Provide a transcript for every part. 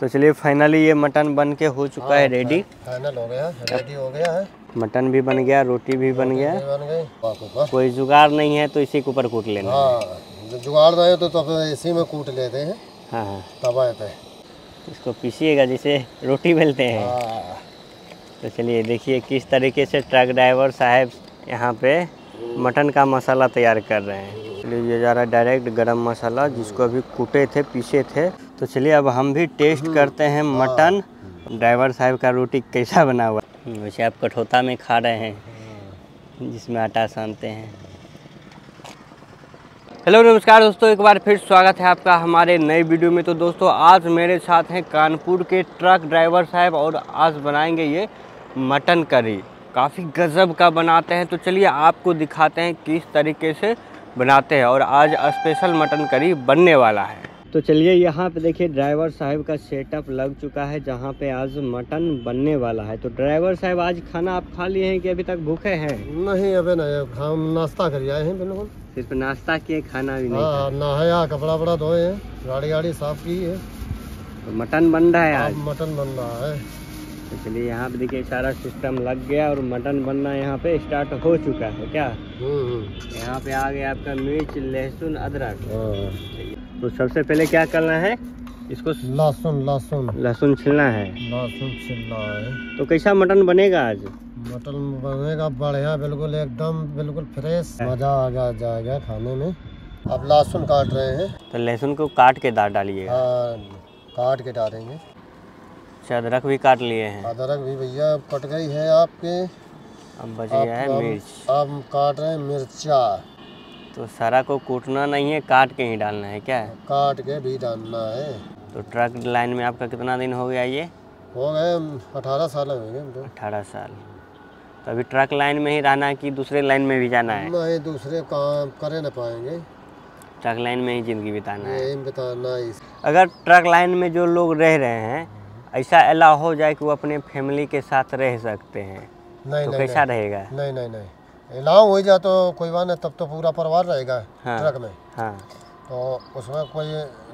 तो चलिए फाइनली ये मटन बन के हो चुका है रेडी फाइनल हो गया रेडी हो गया है। मटन भी बन गया रोटी भी बन गया। बन गई कोई जुगाड़ नहीं है तो इसी के ऊपर कूट लेना हाँ। जुगाड़ रहे तो तब इसी में कूट लेते हैं। हाँ हाँ। तवा पे इसको पीसिएगा जिसे रोटी मिलते हैं। हाँ। तो चलिए देखिए किस तरीके से ट्रक ड्राइवर साहब यहाँ पे मटन का मसाला तैयार कर रहे हैं। चलिए ये जा रहा है डायरेक्ट गरम मसाला जिसको अभी कूटे थे पीसे थे। तो चलिए अब हम भी टेस्ट करते हैं मटन। ड्राइवर साहब का रोटी कैसा बना हुआ? वैसे आप कठोता में खा रहे हैं। जिसमें आटा सानते हैं। हेलो नमस्कार दोस्तों एक बार फिर स्वागत है आपका हमारे नए वीडियो में। तो दोस्तों आज मेरे साथ हैं कानपुर के ट्रक ड्राइवर साहब और आज बनाएँगे ये मटन करी। काफ़ी गजब का बनाते हैं। तो चलिए आपको दिखाते हैं किस तरीके से बनाते हैं और आज स्पेशल मटन करी बनने वाला है। तो चलिए यहाँ पे देखिए ड्राइवर साहब का सेटअप लग चुका है जहाँ पे आज मटन बनने वाला है। तो ड्राइवर साहब आज खाना आप खा लिए हैं कि अभी तक भूखे हैं? नहीं अभी नहीं। हम नाश्ता कर आए हैं बिल्कुल। सिर्फ़ नाश्ता किए खाना भी नहीं हाँ नहाया कपड़ा वपड़ा धोए हैं गाड़ी गाड़ी साफ़ की है। तो मटन बन रहा है आज? मटन बन रहा है। तो चलिए यहाँ पे देखिए सारा सिस्टम लग गया और मटन बनना यहाँ पे स्टार्ट हो चुका है क्या? हम्म, हम्म। यहाँ पे आ गया आपका मिर्च लहसुन अदरक। हाँ। तो सबसे पहले क्या करना है? इसको लहसुन लहसुन। लहसुन छिलना है। लहसुन छिलना है। तो कैसा मटन बनेगा आज? मटन बनेगा बढ़िया बिल्कुल एकदम बिल्कुल फ्रेश मज़ा आ जा- जाएगा खाने में। अब लहसुन काट रहे हैं। तो लहसुन को काट के दाल डालिए। हाँ, काट के डालेंगे। अच्छा अदरक भी काट लिए हैं। अदरक भी भैया अब कट गई है आपके। अब बच गया है मिर्च। अब काट रहे हैं मिर्चा। तो सारा को कूटना नहीं है काट के ही डालना है क्या? काट के भी डालना है। तो ट्रक लाइन में आपका कितना दिन हो गया ये? हो गए अठारह साल हो गए अठारह साल। तो अभी ट्रक लाइन में ही रहना है कि दूसरे लाइन में भी जाना है? नहीं दूसरे काम करे न पाएँगे। ट्रक लाइन में ही ज़िंदगी बिताना है। बताना इस अगर ट्रक लाइन में जो लोग रह रहे हैं ऐसा अलाउ हो जाए कि वो अपने फैमिली के साथ रह सकते हैं। नहीं तो नहीं कैसा रहेगा? नहीं नहीं नहीं। इलाव हो जाए तो कोई बात नहीं तब तो पूरा परिवार रहेगा हाँ। ट्रक में। हाँ। तो उसमें कोई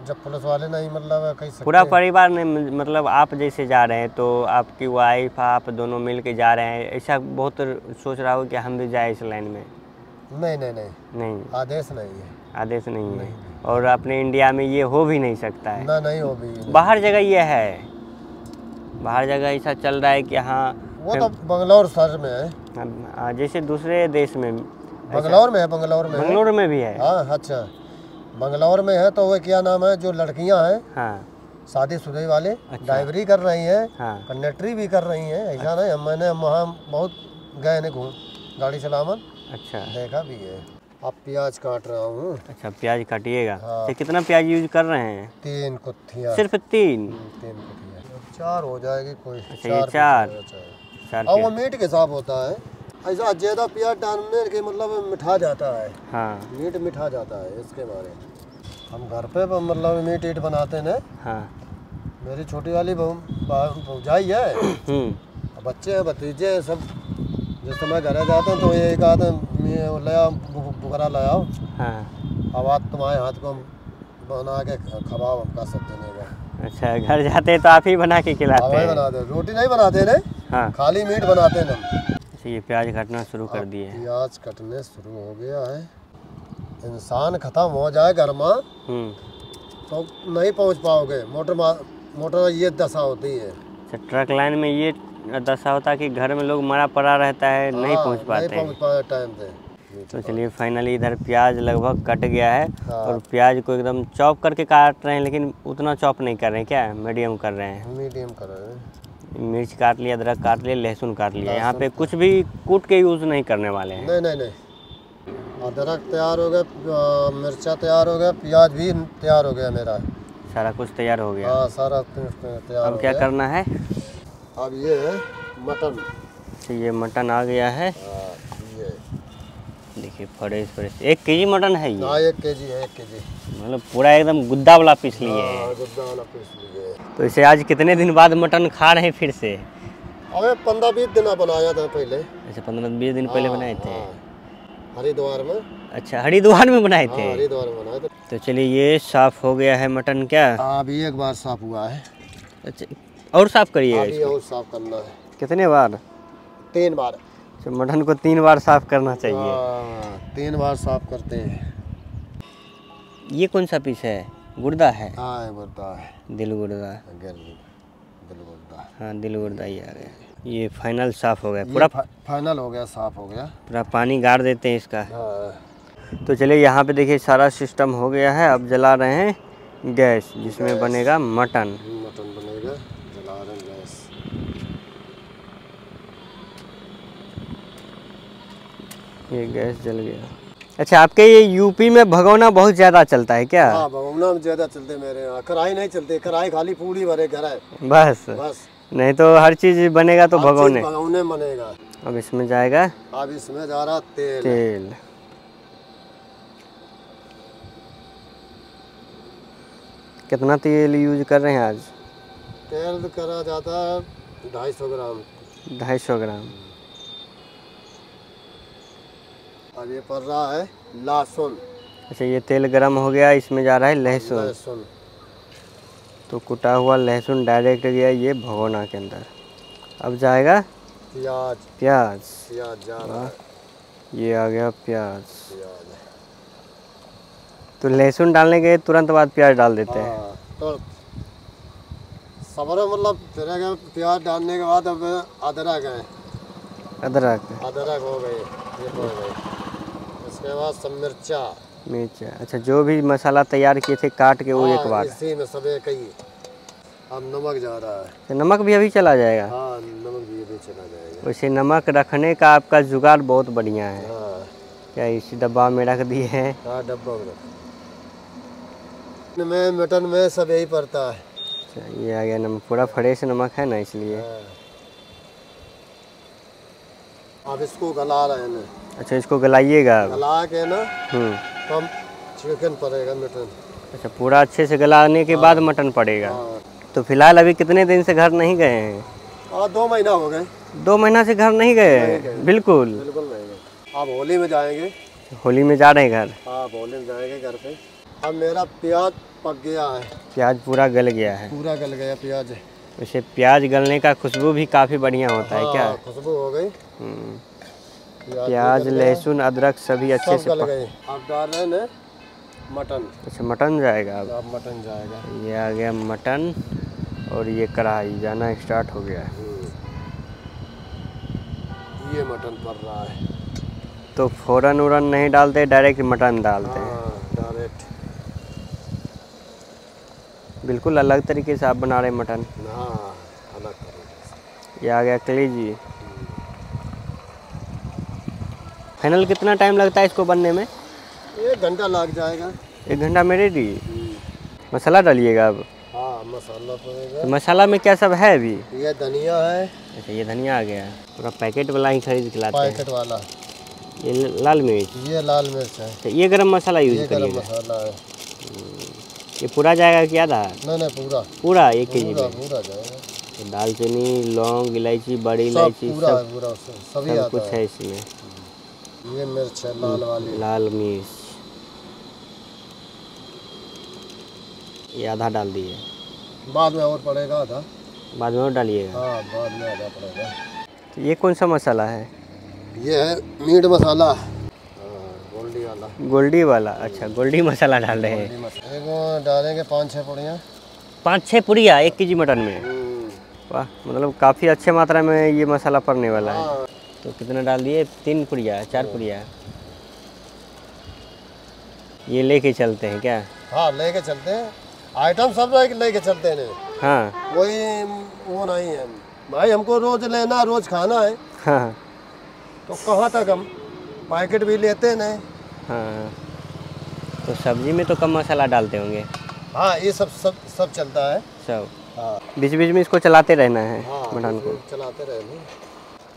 जब पुलिस वाले नहीं मतलब कह पूरा परिवार ने मतलब आप जैसे जा रहे हैं तो आपकी वाइफ आप दोनों मिल के जा रहे हैं ऐसा बहुत सोच रहा हो कि हम भी जाए इस लाइन में? नहीं नहीं नहीं। नहीं। आदेश नहीं है। आदेश नहीं है। और अपने इंडिया में ये हो भी नहीं सकता है। ना नहीं हो भी। बाहर जगह ये है। बाहर जगह ऐसा चल रहा है कि हाँ वो तो बंगलौर शहर में है। हाँ, जैसे दूसरे देश में। बंगलौर में है बंगलौर में है। बंगलोर में भी है। हाँ अच्छा। बंगलौर में है तो वो क्या नाम है जो लड़कियाँ हैं हाँ। शादीशुदा वाले अच्छा। ड्राइवरी कर रही हैं हाँ। कंडक्टरी भी कर रही हैं ऐसा नहीं मैंने वहाँ बहुत गए ने घूम गाड़ी चलावन। अच्छा। देखा भी है। अब प्याज काट रहा हूँ। अच्छा प्याज काटिएगा। हाँ। कितना प्याज यूज़ कर रहे हैं? तीन कुत्थियाँ सिर्फ़ तीन? तीन कुत्थियाँ चार हो जाएगी कोई अच्छा, चार। चार। और वो मीट के साथ होता है। ऐसा ज़्यादा प्याज डालने के मतलब मिठा जाता है। हाँ। मीट मिठा जाता है इसके बारे में। हम घर पे मतलब मीट ईट बनाते हैं हाँ। मेरी छोटी वाली भौजाई है। हम्म। बच्चे हैं भतीजे हैं सब। जिस समय घर जाते हैं तो ये एक आध मैं वो ले बुकरा ले आओ। हाँ। अब आज तुम्हारे हाथ को बना के ख- खवाओ हमका सब देने का अच्छा घर जाते तो आप ही बना के खिलाते हैं बनाते हैं। रोटी नहीं बनाते ने हाँ। खाली मीट बनाते हैं अच्छा ये प्याज काटना शुरू कर दिए प्याज कटने शुरू हो गया है। इंसान खत्म हो जाए घर में हम्म। तो नहीं पहुँच पाओगे। मोटर मोटर ये दशा होती है। अच्छा ट्रक लाइन में ये दशा होता है कि घर में लोग मरा पड़ा रहता है नहीं हाँ, पहुँच पाते नहीं पहुँच पाए टाइम पे। तो चलिए फाइनली इधर प्याज लगभग कट गया है हाँ। और प्याज को एकदम चॉप करके काट रहे हैं लेकिन उतना चॉप नहीं कर रहे हैं। क्या मीडियम कर रहे हैं। मीडियम कर रहे हैं। मिर्च काट लिया अदरक काट लिया लहसुन काट लिया। यहाँ पे कुछ भी कूट के यूज़ नहीं करने वाले हैं। नहीं नहीं नहीं। अदरक तैयार हो गया मिर्चा तैयार हो गया प्याज भी तैयार हो गया मेरा। सारा कुछ तैयार हो गया। हाँ सारा तैयार अब क्या करना है? अब ये है मटन। तो ये मटन आ गया है। हाँ, देखिए फ्रेश फ्रेश एक केजी मटन है ये। हाँ एक के जी है एक के जी मतलब पूरा एकदम गुद्दा वाला पीस लिए हैं हाँ। गुद्दा वाला पीस लिए तो इसे आज कितने दिन बाद मटन खा रहे हैं फिर से? अबे पंद्रह बीस दिन बनाया था पहले। ऐसे पंद्रह बीस दिन पहले बनाए थे? हाँ, हरिद्वार में। अच्छा हरिद्वार में बनाए हाँ थे? हरिद्वार में बनाया था। तो चलिए ये साफ़ हो गया है मटन क्या? हाँ अभी एक बार साफ़ हुआ है। अच्छा और साफ़ करिएगा अभी और साफ़ करना है। कितने बार? तीन बार। अच्छा मटन को तीन बार साफ़ करना चाहिए। हाँ, तीन बार साफ़ करते हैं। ये कौन सा पीस है? गुर्दा है? हाँ ये बोलता है। दिल गुर्दा। दिल बोलता है। दिल गुर्दा ही आ गया ये फाइनल साफ़ हो गया। पूरा फाइनल हो गया साफ़ हो गया। पूरा पानी गाड़ देते हैं इसका। हाँ। तो चलिए यहाँ पे देखिए सारा सिस्टम हो गया है। अब जला रहे हैं गैस जिसमें बनेगा मटन। मटन बनेगा जला रहे हैं गैस ये गैस जल गया। अच्छा आपके ये यूपी में भगोना बहुत ज़्यादा चलता है क्या? हाँ भगवना में ज़्यादा चलते मेरे यहाँ। कढ़ाई नहीं चलती कढ़ाई खाली पूरी भरे घर है। बस? बस। नहीं तो हर चीज़ बनेगा तो चीज़ भगवने बनेगा। अब इसमें जाएगा? अब इसमें जा रहा तेल। तेल। कितना तेल यूज़ कर रहे हैं आज? तेल करा जाता है ढाई सौ ग्राम। ढाई सौ ग्राम। अब ये पड़ रहा है लहसुन। अच्छा ये तेल गरम हो गया इसमें जा रहा है लहसुन। लहसुन। तो कुटा हुआ लहसुन डायरेक्ट गया ये भगोना के अंदर। अब जाएगा? प्याज। प्याज। प्याज जा रहा है। ये आ गया प्याज। प्याज। तो लहसुन डालने के तुरंत बाद प्याज डाल देते हैं। हाँ तो सबर मतलब फिर प्याज डालने के बाद अब अदरक है। अदरक। अदरक हो गए ये हो गए इसके बाद सब मिर्चा। मिर्च। अच्छा जो भी मसाला तैयार किए थे काट के वो एक हाँ, बार। इसी में सब एक ही। अब नमक जा रहा है। तो नमक भी अभी चला जाएगा? हाँ नमक भी अभी चला जाएगा। वैसे नमक रखने का आपका जुगाड़ बहुत बढ़िया है। हाँ। क्या इसी डब्बा में रख दिए हैं? हाँ डब्बा में रखो में मटन में सब यही पड़ता है। अच्छा ये आ गया नमक। पूरा फ्रेश नमक है ना इसलिए? हाँ। अब इसको गला रहे हैं अच्छा इसको गलाइएगा गला के ना हम्म। चिकन पड़ेगा मटन। अच्छा पूरा अच्छे से गलाने के बाद मटन पड़ेगा। हाँ। तो फ़िलहाल अभी कितने दिन से घर नहीं गए हैं? दो महीना हो गए। दो महीना से घर नहीं गए हैं? बिल्कुल। बिल्कुल नहीं गए। अब होली में जाएँगे। होली में जा रहे हैं घर? हाँ अब होली में जाएँगे घर पे। अब मेरा प्याज पक गया है। प्याज पूरा गल गया है। पूरा गल गया प्याज। वैसे प्याज गलने का खुशबू भी काफ़ी बढ़िया होता है क्या? हाँ, खुशबू हो गई। हम्म, प्याज लहसुन अदरक सभी अच्छे से पक... गए अब डाल रहे हैं मटन। अच्छा मटन जाएगा अब। अब मटन जाएगा। ये आ गया मटन और ये कढ़ाई जाना स्टार्ट हो गया है। हम्म। ये मटन पड़ रहा है। तो फ़ौरन उरन नहीं डालते डायरेक्ट मटन डालते हैं। हाँ डायरेक्ट। बिल्कुल अलग तरीके से आप बना रहे मटन। हाँ अलग तरीके से। ये आ गया कलीजी। फाइनल कितना टाइम लगता है इसको बनने में? एक घंटा लग जाएगा। एक घंटा में रेडी। मसाला डालिएगा अब। हाँ मसाला पड़ेगा। तो मसाला में क्या सब है अभी? ये धनिया है। अच्छा ये धनिया आ गया। पूरा पैकेट वाला ही खरीद के लाते हैं। पैकेट वाला। ये लाल मिर्च? ये लाल मिर्च है। अच्छा ये गरम मसाला यूज़ गरम करिएगा। मसाला है। ये पूरा जाएगा कि आधा? नहीं नहीं पूरा। पूरा एक के जी पूरा पूरा जाएगा। तो दालचीनी लौंग इलायची बड़ी इलायची सब पूरा सब- सभी सब कुछ है इसमें। ये मिर्च है लाल वाली। लाल मिर्च। ये आधा डाल दिए बाद में और पड़ेगा आधा। बाद में और डालिएगा। हाँ बाद में आधा पड़ेगा। तो ये कौन सा मसाला है? ये है मीट मसाला। हाँ, गोल्डी वाला। गोल्डी वाला अच्छा गोल्डी मसाला डाल रहे हैं। एगो डालेंगे पाँच छः पुड़ियाँ। पाँच छः पुड़िया एक के जी मटन में? हम्म, वाह मतलब काफ़ी अच्छे मात्रा में ये मसाला पड़ने वाला है। हाँ। तो कितना डाल दिए? तीन पुड़िया चार पुड़िया। ये लेके चलते हैं क्या? हाँ लेके चलते हैं। आइटम सब लेके चलते हैं। हाँ। कोई वो नहीं है। भाई हमको रोज लेना रोज खाना है। हाँ। तो कहाँ तक हम पैकेट भी लेते हैं नहीं। हाँ। तो सब्ज़ी में तो कम मसाला डालते होंगे। हाँ ये सब सब सब चलता है। सब। हाँ। बीच बीच में इसको चलाते रहना है हाँ मटन को। चलाते रहे नहीं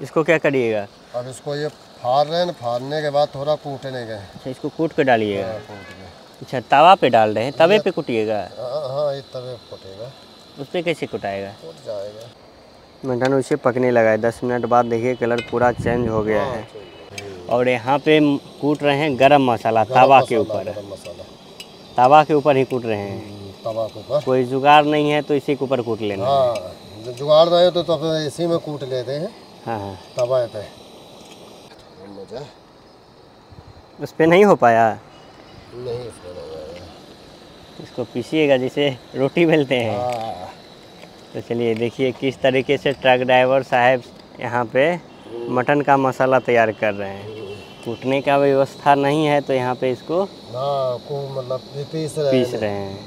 इसको क्या करिएगा? अब इसको ये फाड़ रहे हैं फाड़ने के बाद थोड़ा कूटने गए अच्छा इसको कूट के डालिएगा। हाँ, कूट अच्छा तवा पे डाल रहे हैं तवे पे कुटिएगा? हाँ हाँ ये तवे पे फूटेगा उस पर कैसे कुटाएगा? फूट जाएगा। मटन उसे पकने लगा है दस मिनट बाद देखिए कलर पूरा चेंज हो गया है। और यहाँ पे कूट रहे हैं गरम मसाला तवा के ऊपर। तवा के ऊपर ही कूट रहे हैं। तवा के ऊपर। कोई जुगाड़ नहीं है तो इसी के ऊपर कूट लेना हाँ। जुगाड़ रहे तो तो इसी में कूट लेते हैं। हाँ हाँ। तवा पे उस पर नहीं हो पाया? नहीं इसको पीसीएगा जिसे रोटी मिलते हैं। हाँ। तो चलिए देखिए किस तरीके से ट्रक ड्राइवर साहब यहाँ पे मटन का मसाला तैयार कर रहे हैं। कूटने का व्यवस्था नहीं है तो यहाँ पे इसको हाँ मतलब पीस रहे पीस रहे हैं।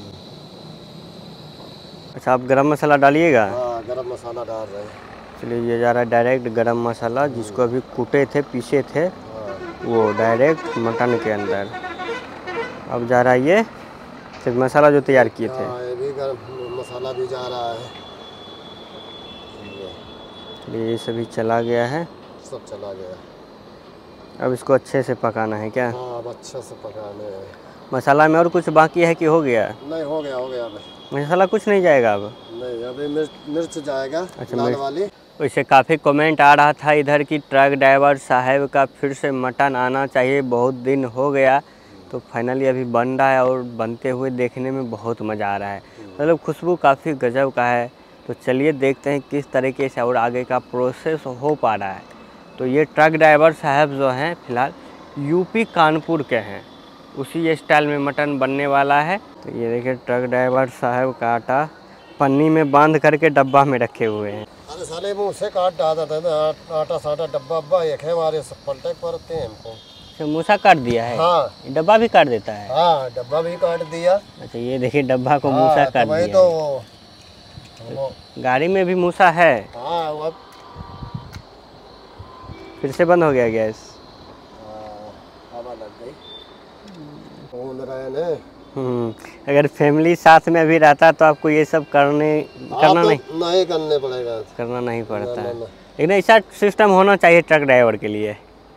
अच्छा आप गरम मसाला डालिएगा? हाँ गरम मसाला डाल रहे हैं। चलिए ये जा रहा है डायरेक्ट गरम मसाला जिसको अभी कूटे थे पीसे थे वो डायरेक्ट मटन के अंदर। अब जा रहा है ये सिर्फ़ मसाला जो तैयार किए थे। हाँ, ये भी मसाला भी जा रहा है। ये सभी चला गया है। सब चला गया अब इसको अच्छे से पकाना है क्या? हाँ अब अच्छे से पकाने हैं। मसाला में और कुछ बाकी है कि हो गया? नहीं हो गया हो गया। मसाला कुछ नहीं जाएगा अब। नहीं अभी मिर्च मिर्च जाएगा अच्छा, लाल वाली। वैसे काफ़ी कमेंट आ रहा था इधर की ट्रक ड्राइवर साहब का फिर से मटन आना चाहिए, बहुत दिन हो गया तो फाइनली अभी बन रहा है और बनते हुए देखने में बहुत मज़ा आ रहा है। मतलब खुशबू काफ़ी गजब का है तो चलिए देखते हैं किस तरीके से और आगे का प्रोसेस हो पा रहा है। तो ये ट्रक ड्राइवर साहब जो हैं, फ़िलहाल यूपी कानपुर के हैं, उसी स्टाइल में मटन बनने वाला है। तो ये देखिए ट्रक ड्राइवर साहब का आटा पन्नी में बाँध करके डब्बा में रखे हुए हैं। अरे साले मुँह से काट डालता था ना आटा साटा डब्बा अब्बा एक है हमारे सब पलटे पड़ते हैं हमको अच्छा मूसा काट दिया है? हाँ। डब्बा भी काट देता है? हाँ डब्बा भी काट दिया। अच्छा ये देखिए डब्बा को हाँ, मूसा तो काट दिया तो वो गाड़ी में भी मूसा है? हाँ वो फिर से बंद हो गया गैस। हाँ, हवा लग गई। कौन रहे ने। हम्म, अगर फैमिली साथ में अभी रहता तो आपको ये सब करने हाँ, करना तो नहीं। नहीं करने पड़ेगा। करना नहीं पड़ता। ना, है ना। लेकिन ऐसा सिस्टम होना चाहिए ट्रक ड्राइवर के लिए।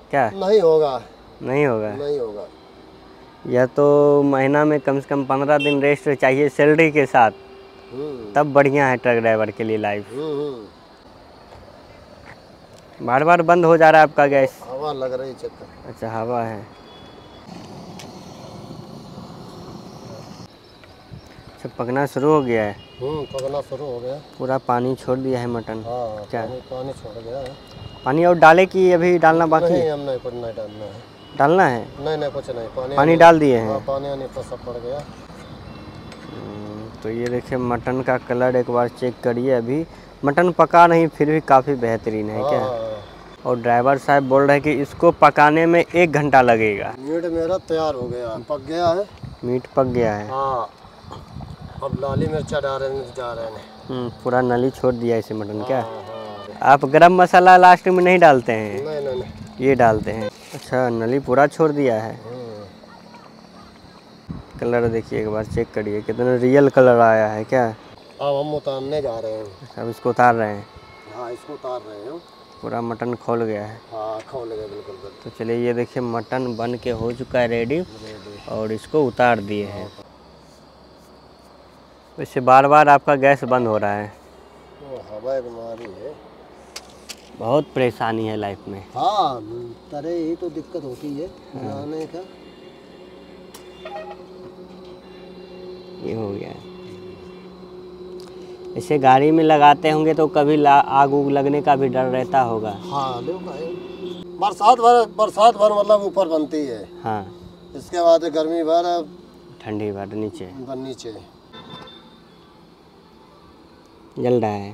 क्या? नहीं होगा। नहीं होगा? नहीं होगा। या तो महीना में कम से कम पंद्रह दिन रेस्ट चाहिए सैलरी के साथ। हम्म। तब बढ़िया है ट्रक ड्राइवर के लिए लाइफ हम्म, हम्म। बार बार बंद हो जा रहा है आपका गैस। हवा लग रही चक्कर। अच्छा हवा है। अच्छा पकना शुरू हो गया है। हम्म पकना शुरू हो गया। पूरा पानी छोड़ दिया है मटन। हाँ क्या? पानी पानी छोड़ गया है। पानी और डाले कि अभी डालना बाकी नहीं हम नहीं कुछ नहीं डालना है। डालना है? नहीं नहीं कुछ नहीं पानी पानी डाल दिए हैं। हाँ पानी आने पर सब पड़ गया। हम्म, तो ये देखिए मटन का कलर एक बार चेक करिए अभी। मटन पका नहीं फिर भी काफ़ी बेहतरीन है क्या? हाँ। और ड्राइवर साहब बोल रहे हैं कि इसको पकाने में एक घंटा लगेगा। मीट मेरा तैयार हो गया पक गया है। मीट पक गया है। हाँ। अब लाली मिर्चा हैं जा रहे हैं। हम्म, पूरा नली छोड़ दिया इसे मटन क्या? हाँ हाँ। आप गरम मसाला लास्ट में नहीं डालते हैं? नहीं नहीं नहीं। ये डालते हैं। अच्छा नली पूरा छोड़ दिया है। हम्म, कलर देखिए एक बार चेक करिए कितना रियल कलर आया है क्या? अब हम उतारने जा रहे हैं। अब इसको उतार रहे हैं। हाँ इसको उतार रहे हैं। पूरा मटन खोल गया है। हाँ खोल गए बिल्कुल तो चलिए ये देखिए मटन बन के हो चुका है रेडी और इसको उतार दिए हैं। वैसे बार बार आपका गैस बंद हो रहा है। वो हवा बीमारी है। बहुत परेशानी है लाइफ में। हाँ तरह ही तो दिक्कत होती है बनाने का। ये हो गया। इसे गाड़ी में लगाते होंगे तो कभी आग उग लगने का भी डर रहता होगा। हाँ बरसात भर बरसात भर मतलब ऊपर बनती है। हाँ। इसके बाद गर्मी भर ठंडी भर नीचे। नीचे। जल रहा है।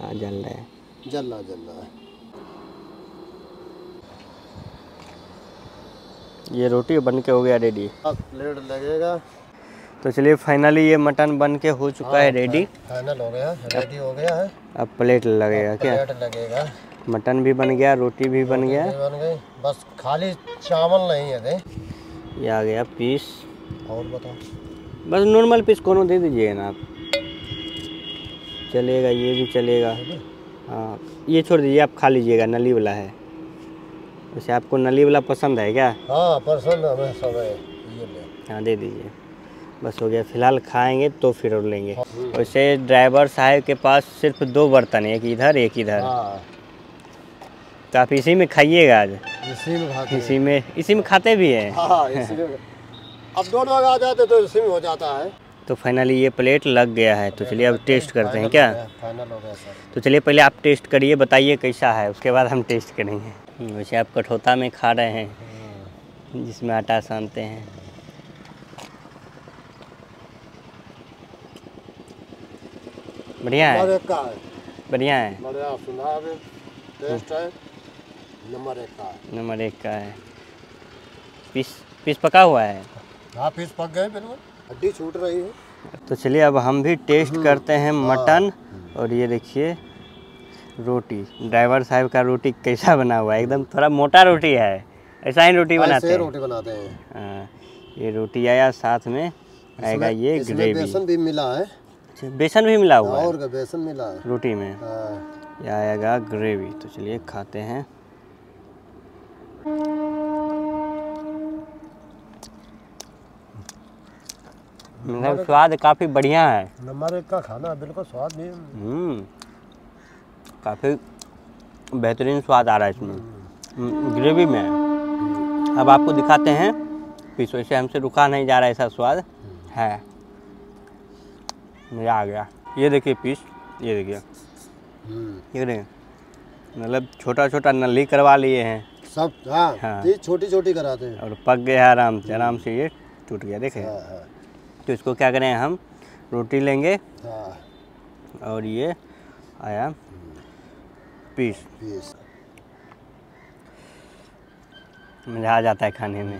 हाँ जल रहा है। जल रहा जल रहा है। ये रोटी बन के हो गया रेडी प्लेट लगेगा। तो चलिए फाइनली ये मटन बन के हो चुका है रेडी फाइनल हो गया रेडी हो गया है। अब प्लेट लगेगा क्या? प्लेट लगेगा। मटन भी बन गया रोटी भी बन गया। बन गई। बस खाली चावल नहीं है दे ये आ गया पीस और बताओ। बस नॉर्मल पीस कोनो दे दीजिए ना आप। चलेगा ये भी चलेगा। हाँ ये छोड़ दीजिए आप खा लीजिएगा नली वाला है। वैसे आपको नली वाला पसंद है क्या? हाँ पसंद हमें सब है हाँ दे दीजिए। बस हो गया फ़िलहाल खाएँगे तो फिर और लेंगे। वैसे ड्राइवर साहब के पास सिर्फ़ दो बर्तन है एक इधर एक इधर। हाँ। तो आप इसी में खाइएगा आज? इसी में खाते हैं। इसी में इसी में खाते भी हैं? हाँ अब दोनों आ जाते तो इसी में हो जाता है। तो फाइनली ये प्लेट लग गया है। तो चलिए अब टेस्ट करते हैं क्या? फाइनल हो गया सर तो चलिए पहले आप टेस्ट करिए बताइए कैसा है। उसके बाद हम टेस्ट करेंगे। वैसे आप कठोता में खा रहे हैं जिसमें आटा सानते हैं। बढ़िया है? बढ़िया है। नंबर एक का है। नंबर एक का है। पीस पीस पका हुआ है? हाँ पीस पक गए बिल्कुल। हड्डी छूट रही है। तो चलिए अब हम भी टेस्ट करते हैं मटन और ये देखिए रोटी। ड्राइवर साहब का रोटी कैसा बना हुआ है? एकदम थोड़ा मोटा रोटी है। ऐसा ही रोटी बनाते हैं। रोटी बनाते हैं। हाँ, ये रोटी आया साथ में आएगा ये ग्रेवी। बेसन भी मिला है। अच्छा, बेसन भी मिला हुआ है? और बेसन मिला है। रोटी में? हाँ, ये आएगा ग्रेवी। तो चलिए खाते हैं। मतलब स्वाद काफ़ी बढ़िया है। नंबर एक का खाना बिल्कुल स्वाद भी हम्म काफ़ी बेहतरीन स्वाद आ रहा है इसमें। हम्म, ग्रेवी में। अब आपको दिखाते हैं पीस वैसे हमसे रुका नहीं जा रहा ऐसा स्वाद है। मज़ा आ गया। ये देखिए पीस ये देखिए। ये देखिए मतलब छोटा छोटा नली करवा लिए हैं। सब हाँ हाँ। छोटी छोटी कराते हैं। और पक गया आराम से आराम से ये टूट गया देखे। हाँ हाँ। तो इसको क्या करें हम? रोटी लेंगे। हाँ। और ये आया पीस। पीस। मज़ा आ जाता है खाने में।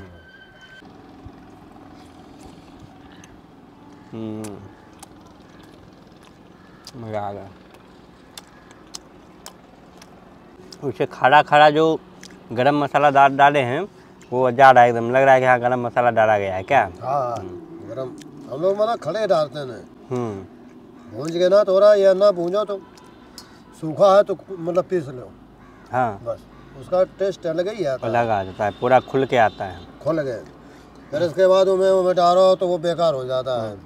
हम्म, मज़ा आ गया। उसे खड़ा खड़ा जो गरम मसाला डाल डाले हैं वो जा रहा है एकदम लग रहा है कि हाँ गरम मसाला डाला गया है क्या? हाँ गरम। हम लोग माना खड़े डालते हैं हम्म। भूंज के ना थोड़ा या ना भूंजो तो सूखा है तो मतलब पीस लो। हाँ। बस उसका टेस्ट अलग ही आता है। अलग आ जाता है पूरा खुल के आता है। खुल गए। फिर इसके बाद उमें उमें डालो तो वो बेकार हो जाता है।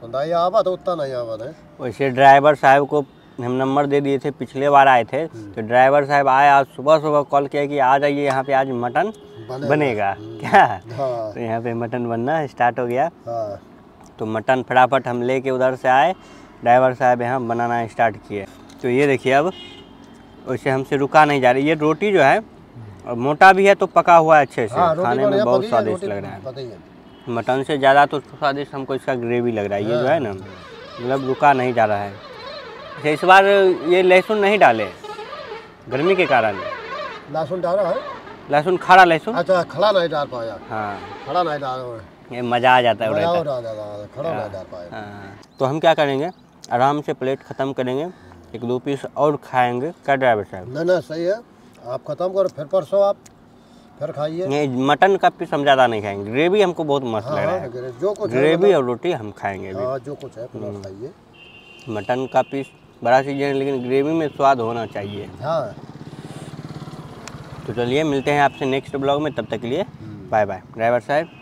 सुंदाई आवत उतना नहीं आवत है वैसे ड्राइवर साहब को हम नंबर दे दिए थे पिछले बार आए थे तो ड्राइवर साहब आए आज सुबह सुबह कॉल किया कि आ जाइए यहाँ पे आज मटन बनेगा। बनेगा। क्या? हाँ। तो यहाँ पे मटन बनना स्टार्ट हो गया। हाँ। तो मटन फटाफट हम लेके उधर से आए। ड्राइवर साहब यहाँ बनाना स्टार्ट किए। तो ये देखिए अब वैसे हमसे रुका नहीं जा रही। ये रोटी जो है और मोटा भी है तो पका हुआ है अच्छे से। हाँ खाने में बहुत स्वादिष्ट लग रहा है। है। मटन से ज़्यादा तो स्वादिष्ट हमको इसका ग्रेवी लग रहा है। ये जो है ना मतलब रुका नहीं जा रहा है। अच्छा इस बार ये लहसुन नहीं डाले गर्मी के कारण। लहसुन डाला है? लहसुन खड़ा लहसुन? अच्छा खड़ा नहीं डाल पाया। हाँ। खड़ा नहीं डाल ये मज़ा आ जाता है खड़ा नहीं पाया हाँ तो हम क्या करेंगे? आराम से प्लेट ख़त्म करेंगे। एक दो पीस और खाएँगे क्या ड्राइवर साहब? नहीं नहीं सही है। आप खत्म करो फिर परसों आप फिर खाइए। ये मटन का पीस हम ज़्यादा नहीं खाएँगे। ग्रेवी हमको बहुत मस्त लग रहा हाँ है। हाँ, जो कुछ ग्रेवी और रोटी हम खाएँगे हाँ जो कुछ है खाइए। मटन का पीस बड़ा चीज़ है लेकिन ग्रेवी में स्वाद होना चाहिए। हाँ। तो चलिए मिलते हैं आपसे नेक्स्ट ब्लॉग में तब तक के लिए बाय बाय ड्राइवर साहब हाँ